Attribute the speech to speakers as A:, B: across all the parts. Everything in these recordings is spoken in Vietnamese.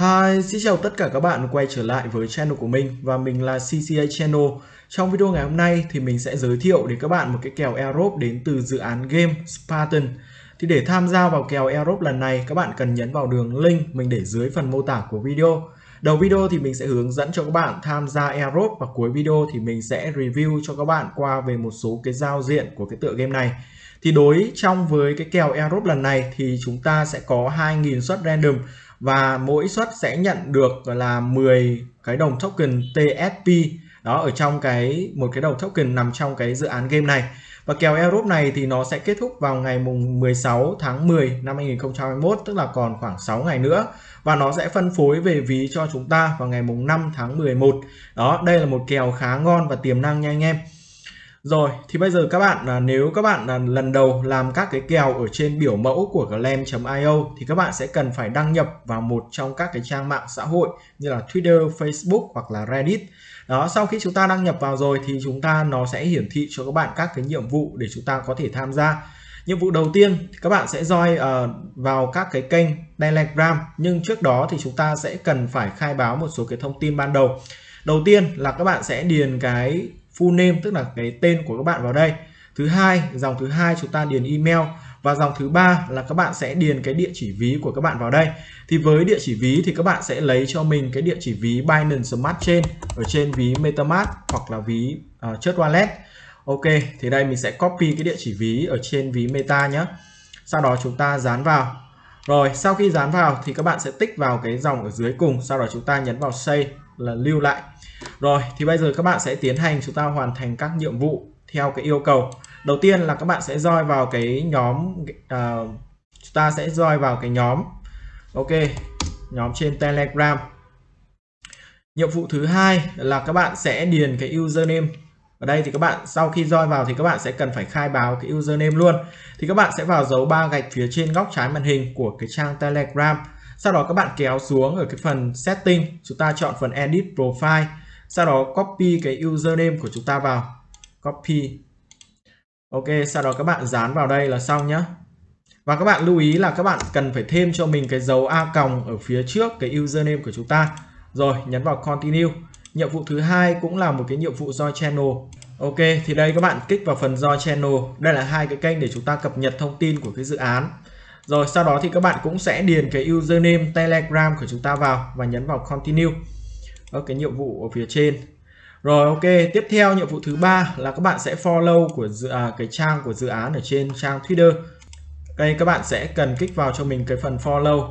A: Hi, xin chào tất cả các bạn quay trở lại với channel của mình và mình là CCA Channel. Trong video ngày hôm nay thì mình sẽ giới thiệu đến các bạn một cái kèo airdrop đến từ dự án game Spartan. Thì để tham gia vào kèo airdrop lần này các bạn cần nhấn vào đường link mình để dưới phần mô tả của video. Đầu video thì mình sẽ hướng dẫn cho các bạn tham gia airdrop và cuối video thì mình sẽ review cho các bạn qua về một số cái giao diện của cái tựa game này. Thì đối trong với cái kèo airdrop lần này thì chúng ta sẽ có 2.000 suất random và mỗi suất sẽ nhận được là 10 cái đồng token TSP đó, ở trong cái, một cái đồng token nằm trong cái dự án game này. Và kèo airdrop này thì nó sẽ kết thúc vào ngày mùng 16 tháng 10 năm 2021 tức là còn khoảng 6 ngày nữa. Và nó sẽ phân phối về ví cho chúng ta vào ngày mùng 5 tháng 11 đó, đây là một kèo khá ngon và tiềm năng nha anh em rồi thì bây giờ các bạn là nếu các bạn là lần đầu làm các cái kèo ở trên biểu mẫu của glam.io thì các bạn sẽ cần phải đăng nhập vào một trong các cái trang mạng xã hội như là Twitter, Facebook hoặc là Reddit. Đó, sau khi chúng ta đăng nhập vào rồi thì chúng ta nó sẽ hiển thị cho các bạn các cái nhiệm vụ để chúng ta có thể tham gia. Nhiệm vụ đầu tiên các bạn sẽ join uh, vào các cái kênh Telegram nhưng trước đó thì chúng ta sẽ cần phải khai báo một số cái thông tin ban đầu. Đầu tiên là các bạn sẽ điền cái full name tức là cái tên của các bạn vào đây. Thứ hai dòng thứ hai chúng ta điền email. Và dòng thứ ba là các bạn sẽ điền cái địa chỉ ví của các bạn vào đây. Thì với địa chỉ ví thì các bạn sẽ lấy cho mình cái địa chỉ ví Binance Smart Chain ở trên ví MetaMask hoặc là ví uh, Church Wallet. Ok thì đây mình sẽ copy cái địa chỉ ví ở trên ví Meta nhé sau đó chúng ta dán vào. Rồi sau khi dán vào thì các bạn sẽ tích vào cái dòng ở dưới cùng. Sau đó chúng ta nhấn vào save là lưu lại. Rồi thì bây giờ các bạn sẽ tiến hành chúng ta hoàn thành các nhiệm vụ theo cái yêu cầu. Đầu tiên là các bạn sẽ roi vào cái nhóm uh, chúng ta sẽ roi vào cái nhóm ok nhóm trên telegram. Nhiệm vụ thứ hai là các bạn sẽ điền cái username. Ở đây thì các bạn sau khi roi vào thì các bạn sẽ cần phải khai báo cái username luôn. Thì các bạn sẽ vào dấu ba gạch phía trên góc trái màn hình của cái trang telegram sau đó các bạn kéo xuống ở cái phần setting, chúng ta chọn phần edit profile. Sau đó copy cái username của chúng ta vào. Copy. Ok, sau đó các bạn dán vào đây là xong nhé và các bạn lưu ý là các bạn cần phải thêm cho mình cái dấu a còng ở phía trước cái username của chúng ta. Rồi, nhấn vào continue. Nhiệm vụ thứ hai cũng là một cái nhiệm vụ do channel. Ok, thì đây các bạn kích vào phần do channel. Đây là hai cái kênh để chúng ta cập nhật thông tin của cái dự án rồi sau đó thì các bạn cũng sẽ điền cái username telegram của chúng ta vào và nhấn vào continue. Ở cái nhiệm vụ ở phía trên. Rồi ok tiếp theo nhiệm vụ thứ ba là các bạn sẽ follow của dự, à, cái trang của dự án ở trên trang Twitter. Đây các bạn sẽ cần kích vào cho mình cái phần follow.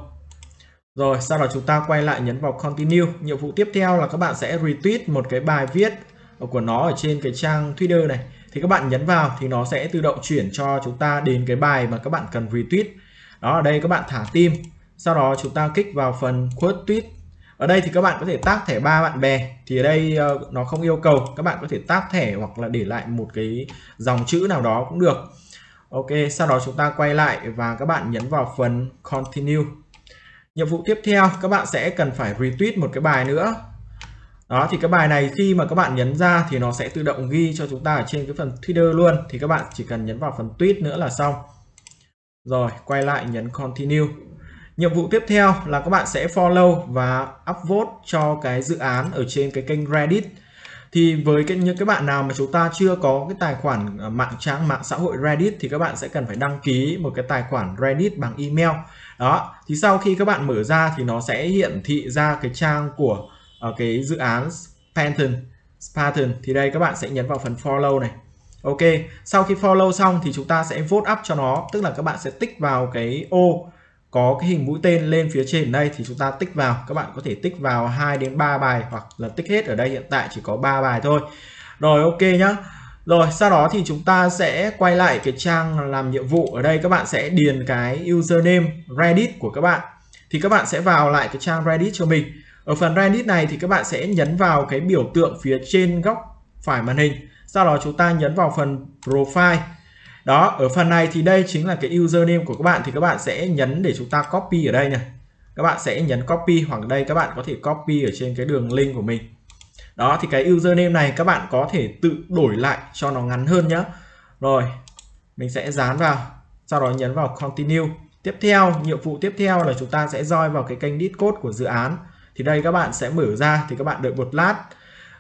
A: Rồi sau đó chúng ta quay lại nhấn vào continue. Nhiệm vụ tiếp theo là các bạn sẽ retweet một cái bài viết của nó ở trên cái trang Twitter này. Thì các bạn nhấn vào thì nó sẽ tự động chuyển cho chúng ta đến cái bài mà các bạn cần retweet đó ở đây các bạn thả tim sau đó chúng ta kích vào phần quote tweet. Ở đây thì các bạn có thể tác thẻ ba bạn bè. Thì ở đây uh, nó không yêu cầu. Các bạn có thể tác thẻ hoặc là để lại một cái dòng chữ nào đó cũng được. Ok sau đó chúng ta quay lại và các bạn nhấn vào phần continue. Nhiệm vụ tiếp theo các bạn sẽ cần phải retweet một cái bài nữa. Đó thì cái bài này khi mà các bạn nhấn ra thì nó sẽ tự động ghi cho chúng ta ở trên cái phần Twitter luôn. Thì các bạn chỉ cần nhấn vào phần tweet nữa là xong rồi quay lại nhấn continue. Nhiệm vụ tiếp theo là các bạn sẽ follow và upvote cho cái dự án ở trên cái kênh Reddit. Thì với cái, những cái bạn nào mà chúng ta chưa có cái tài khoản ờ, mạng trang mạng xã hội Reddit thì các bạn sẽ cần phải đăng ký một cái tài khoản Reddit bằng email. Đó thì sau khi các bạn mở ra thì nó sẽ hiển thị ra cái trang của uh, cái dự án Spartan. Spartan thì đây các bạn sẽ nhấn vào phần follow này. Ok, sau khi follow xong thì chúng ta sẽ vote up cho nó, tức là các bạn sẽ tích vào cái ô có cái hình mũi tên lên phía trên đây thì chúng ta tích vào. Các bạn có thể tích vào 2 đến 3 bài hoặc là tích hết ở đây hiện tại chỉ có 3 bài thôi. Rồi ok nhá. Rồi sau đó thì chúng ta sẽ quay lại cái trang làm nhiệm vụ. Ở đây các bạn sẽ điền cái username Reddit của các bạn. Thì các bạn sẽ vào lại cái trang Reddit cho mình. Ở phần Reddit này thì các bạn sẽ nhấn vào cái biểu tượng phía trên góc phải màn hình sau đó chúng ta nhấn vào phần profile. Đó, ở phần này thì đây chính là cái username của các bạn. Thì các bạn sẽ nhấn để chúng ta copy ở đây này. Các bạn sẽ nhấn copy hoặc đây các bạn có thể copy ở trên cái đường link của mình. Đó, thì cái username này các bạn có thể tự đổi lại cho nó ngắn hơn nhé rồi, mình sẽ dán vào. Sau đó nhấn vào continue. Tiếp theo, nhiệm vụ tiếp theo là chúng ta sẽ join vào cái kênh Discord của dự án. Thì đây các bạn sẽ mở ra, thì các bạn đợi một lát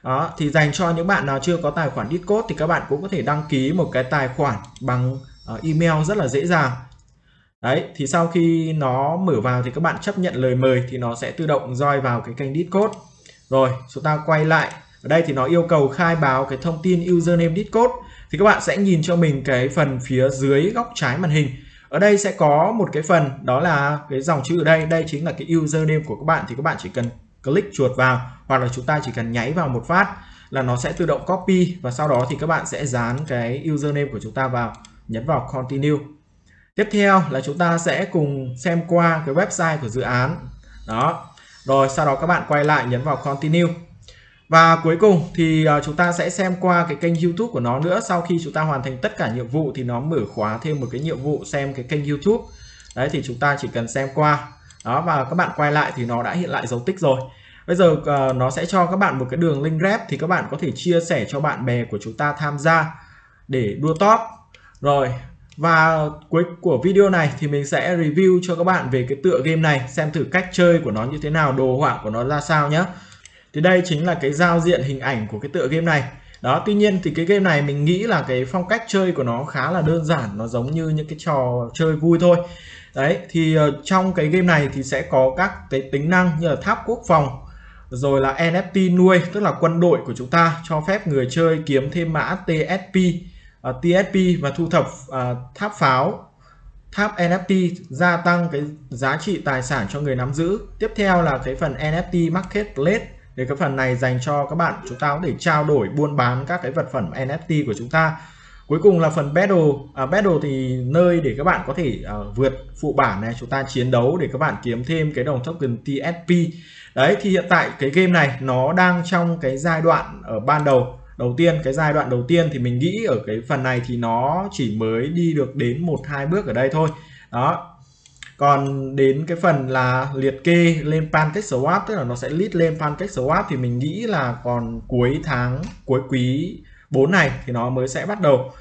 A: đó, thì dành cho những bạn nào chưa có tài khoản Discord thì các bạn cũng có thể đăng ký một cái tài khoản bằng ờ, email rất là dễ dàng. Đấy, thì sau khi nó mở vào thì các bạn chấp nhận lời mời thì nó sẽ tự động join vào cái kênh Discord. Rồi, chúng ta quay lại. Ở đây thì nó yêu cầu khai báo cái thông tin username Discord. Thì các bạn sẽ nhìn cho mình cái phần phía dưới góc trái màn hình. Ở đây sẽ có một cái phần đó là cái dòng chữ ở đây. Đây chính là cái username của các bạn. Thì các bạn chỉ cần click chuột vào hoặc là chúng ta chỉ cần nháy vào một phát là nó sẽ tự động copy và sau đó thì các bạn sẽ dán cái username của chúng ta vào, nhấn vào continue. Tiếp theo là chúng ta sẽ cùng xem qua cái website của dự án. Đó. Rồi, sau đó các bạn quay lại nhấn vào continue. Và cuối cùng thì à, chúng ta sẽ xem qua cái kênh YouTube của nó nữa. Sau khi chúng ta hoàn thành tất cả nhiệm vụ thì nó mở khóa thêm một cái nhiệm vụ xem cái kênh YouTube. Đấy, thì chúng ta chỉ cần xem qua đó và các bạn quay lại thì nó đã hiện lại dấu tích rồi. Bây giờ uh, nó sẽ cho các bạn một cái đường link rep thì các bạn có thể chia sẻ cho bạn bè của chúng ta tham gia để đua top. Rồi và cuối của video này thì mình sẽ review cho các bạn về cái tựa game này xem thử cách chơi của nó như thế nào đồ họa của nó ra sao nhé thì đây chính là cái giao diện hình ảnh của cái tựa game này. Đó tuy nhiên thì cái game này mình nghĩ là cái phong cách chơi của nó khá là đơn giản nó giống như những cái trò chơi vui thôi đấy thì uh, trong cái game này thì sẽ có các cái tính năng như là tháp quốc phòng rồi là NFT nuôi tức là quân đội của chúng ta cho phép người chơi kiếm thêm mã TSP uh, ờ, TSP và thu thập uh, tháp pháo tháp NFT gia tăng cái giá trị tài sản cho người nắm giữ. Tiếp theo là cái phần NFT Marketplace thì cái phần này dành cho các bạn chúng ta có thể trao đổi buôn bán các cái vật phẩm NFT của chúng ta cuối cùng là phần battle. À, battle thì nơi để các bạn có thể à, vượt phụ bản này chúng ta chiến đấu để các bạn kiếm thêm cái đồng token TSP đấy thì hiện tại cái game này nó đang trong cái giai đoạn ở ban đầu. Đầu tiên cái giai đoạn đầu tiên thì mình nghĩ ở cái phần này thì nó chỉ mới đi được đến một hai bước ở đây thôi. Đó. Còn đến cái phần là liệt kê lên pancake swap tức là nó sẽ list lên pancake swap thì mình nghĩ là còn cuối tháng cuối quý 4 này thì nó mới sẽ bắt đầu.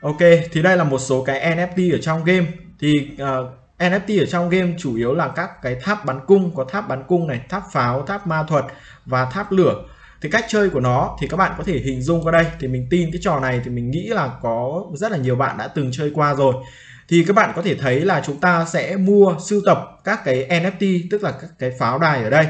A: Ok thì đây là một số cái NFT ở trong game. Thì ờ, uh, NFT ở trong game chủ yếu là các cái tháp bắn cung có tháp bắn cung này tháp pháo tháp ma thuật và tháp lửa. Thì cách chơi của nó thì các bạn có thể hình dung qua đây. Thì mình tin cái trò này thì mình nghĩ là có rất là nhiều bạn đã từng chơi qua rồi. Thì các bạn có thể thấy là chúng ta sẽ mua sưu tập các cái NFT tức là các cái pháo đài ở đây.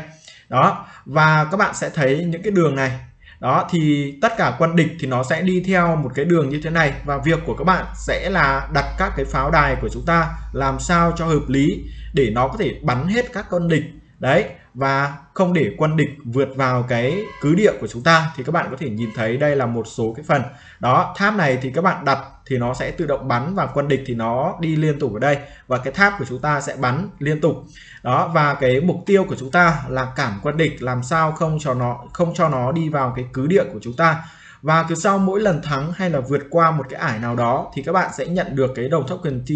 A: Đó và các bạn sẽ thấy những cái đường này đó, thì tất cả quân địch thì nó sẽ đi theo một cái đường như thế này. Và việc của các bạn sẽ là đặt các cái pháo đài của chúng ta làm sao cho hợp lý để nó có thể bắn hết các con địch. Đấy và không để quân địch vượt vào cái cứ địa của chúng ta thì các bạn có thể nhìn thấy đây là một số cái phần. Đó tháp này thì các bạn đặt thì nó sẽ tự động bắn và quân địch thì nó đi liên tục ở đây và cái tháp của chúng ta sẽ bắn liên tục. Đó và cái mục tiêu của chúng ta là cản quân địch làm sao không cho nó không cho nó đi vào cái cứ địa của chúng ta. Và cứ sau mỗi lần thắng hay là vượt qua một cái ải nào đó thì các bạn sẽ nhận được cái đồng token T,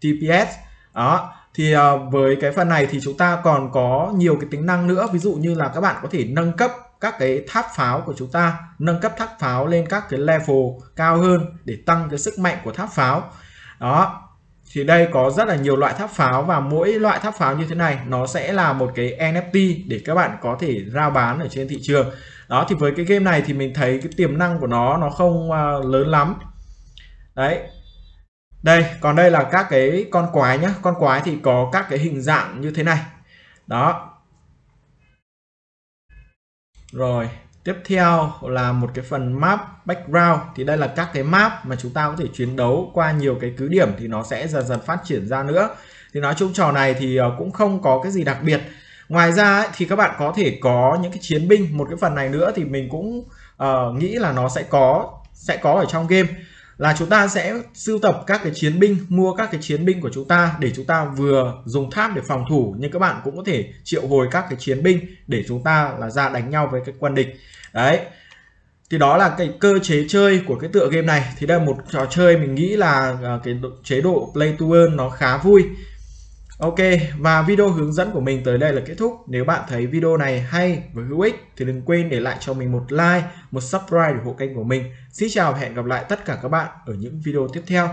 A: TPS đó thì à, với cái phần này thì chúng ta còn có nhiều cái tính năng nữa. Ví dụ như là các bạn có thể nâng cấp các cái tháp pháo của chúng ta nâng cấp tháp pháo lên các cái level cao hơn để tăng cái sức mạnh của tháp pháo. Đó. Thì đây có rất là nhiều loại tháp pháo và mỗi loại tháp pháo như thế này nó sẽ là một cái NFT để các bạn có thể rao bán ở trên thị trường. Đó thì với cái game này thì mình thấy cái tiềm năng của nó nó không uh, lớn lắm. Đấy đây còn đây là các cái con quái nhá. Con quái thì có các cái hình dạng như thế này. Đó. Rồi tiếp theo là một cái phần map background. Thì đây là các cái map mà chúng ta có thể chiến đấu qua nhiều cái cứ điểm thì nó sẽ dần dần phát triển ra nữa. Thì nói chung trò này thì ờ, cũng không có cái gì đặc biệt. Ngoài ra ấy, thì các bạn có thể có những cái chiến binh. Một cái phần này nữa thì mình cũng uh, nghĩ là nó sẽ có sẽ có ở trong game là chúng ta sẽ sưu tập các cái chiến binh, mua các cái chiến binh của chúng ta để chúng ta vừa dùng tháp để phòng thủ, nhưng các bạn cũng có thể triệu hồi các cái chiến binh để chúng ta là ra đánh nhau với cái quân địch. Đấy. Thì đó là cái cơ chế chơi của cái tựa game này. Thì đây là một trò chơi mình nghĩ là à, cái chế độ play to earn nó khá vui. Ok, và video hướng dẫn của mình tới đây là kết thúc. Nếu bạn thấy video này hay và hữu ích thì đừng quên để lại cho mình một like, một subscribe để ủng hộ kênh của mình. Xin chào và hẹn gặp lại tất cả các bạn ở những video tiếp theo.